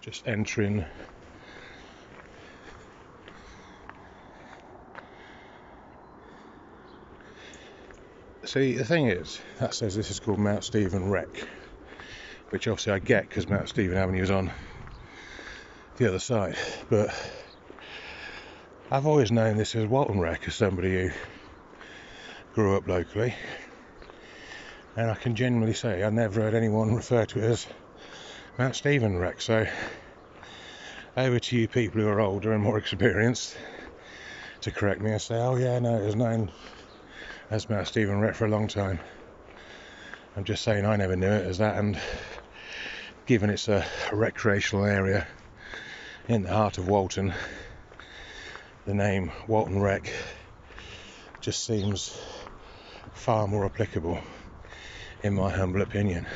just entering See, the thing is, that says this is called Mountsteven Rec, which obviously I get because Mountsteven Avenue is on the other side. But I've always known this as Walton Rec as somebody who grew up locally. And I can genuinely say I never heard anyone refer to it as Mountsteven Rec. So over to you people who are older and more experienced to correct me and say, oh yeah, no, it was known as Mountsteven Rec for a long time. I'm just saying I never knew it as that, and given it's a, recreational area in the heart of Walton, the name Walton Rec just seems far more applicable, in my humble opinion.